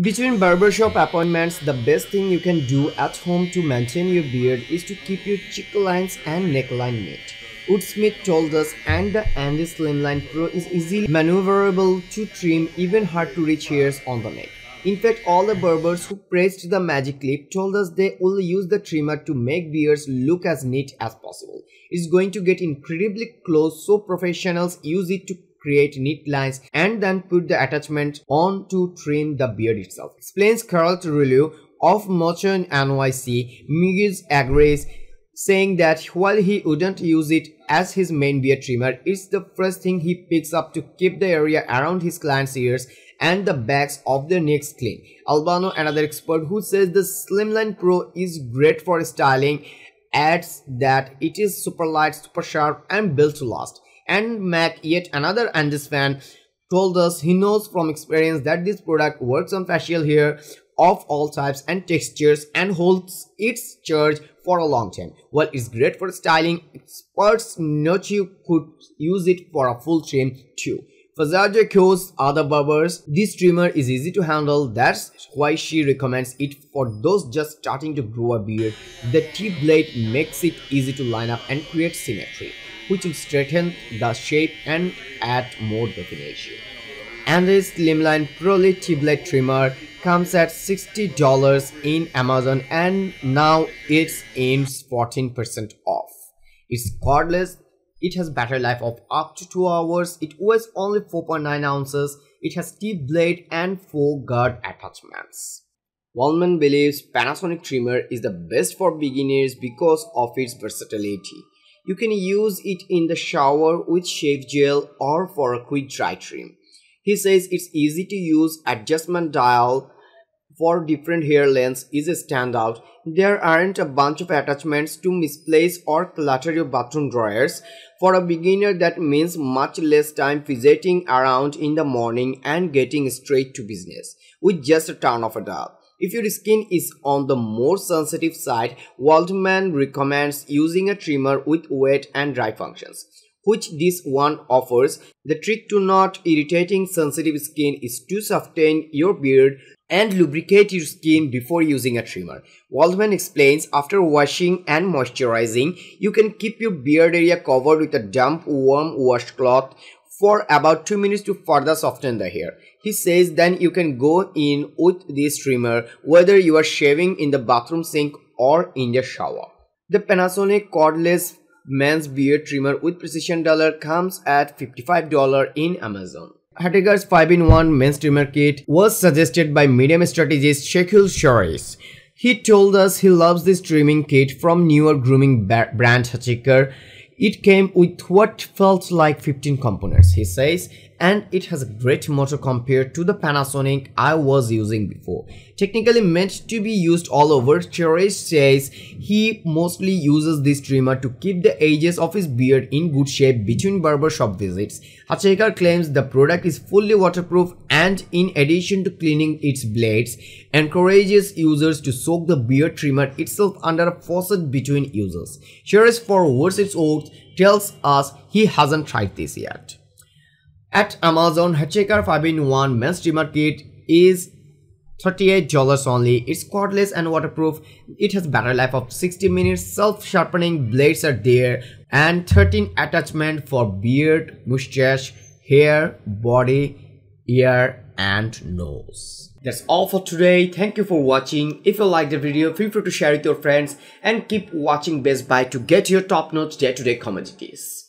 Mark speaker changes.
Speaker 1: Between barbershop appointments, the best thing you can do at home to maintain your beard is to keep your cheek lines and neckline neat. Woodsmith told us and the Andis Slimline Pro is easily maneuverable to trim even hard to reach hairs on the neck. In fact, all the barbers who praised the magic clip told us they will use the trimmer to make beards look as neat as possible. It's going to get incredibly close so professionals use it to create neat lines and then put the attachment on to trim the beard itself. Explains Carl Trujillo of Motion NYC, Miguel agrees saying that while he wouldn't use it as his main beard trimmer, it's the first thing he picks up to keep the area around his client's ears and the backs of their necks clean. Albano, another expert who says the Slimline Pro is great for styling, adds that it is super light, super sharp and built to last and Mac, yet another Andis fan, told us he knows from experience that this product works on facial hair of all types and textures and holds its charge for a long time. While it's great for styling, experts note you could use it for a full trim too. Fazaja Kyo's other barbers, this trimmer is easy to handle, that's why she recommends it for those just starting to grow a beard. The T-blade makes it easy to line up and create symmetry which will straighten the shape and add more definition. And this Slimline Pro T-Blade trimmer comes at $60 in Amazon and now it's in 14% off. It's cordless, it has battery life of up to 2 hours, it weighs only 4.9 ounces, it has T-blade and 4 guard attachments. Waldman believes Panasonic trimmer is the best for beginners because of its versatility. You can use it in the shower with shave gel or for a quick dry trim. He says it's easy to use adjustment dial for different hair lengths is a standout. There aren't a bunch of attachments to misplace or clutter your bathroom drawers. For a beginner that means much less time fidgeting around in the morning and getting straight to business with just a turn of a dial. If your skin is on the more sensitive side, Waldman recommends using a trimmer with wet and dry functions, which this one offers. The trick to not irritating sensitive skin is to soften your beard and lubricate your skin before using a trimmer. Waldman explains after washing and moisturizing, you can keep your beard area covered with a damp warm washcloth for about 2 minutes to further soften the hair. He says then you can go in with this trimmer whether you are shaving in the bathroom sink or in the shower. The Panasonic cordless men's beard trimmer with precision dial comes at $55 in Amazon. Hatteker's 5-in-1 men's trimmer kit was suggested by medium strategist Shekul Shoris. He told us he loves this trimming kit from newer grooming brand Hattegar it came with what felt like 15 components, he says, and it has a great motor compared to the Panasonic I was using before. Technically meant to be used all over, Cheresh says he mostly uses this trimmer to keep the edges of his beard in good shape between barbershop visits. Hatteker claims the product is fully waterproof and in addition to cleaning its blades, encourages users to soak the beard trimmer itself under a faucet between uses. Cheresh for words its oath tells us he hasn't tried this yet. At Amazon, Hatteker 5-in-1 men's trimmer kit is $38 only. It's cordless and waterproof. It has battery life of 60 minutes. Self-sharpening blades are there and 13 attachment for beard, mustache, hair, body, ear and nose. That's all for today. Thank you for watching. If you liked the video, feel free to share it with your friends and keep watching Best Buy to get your top notch day-to-day commodities.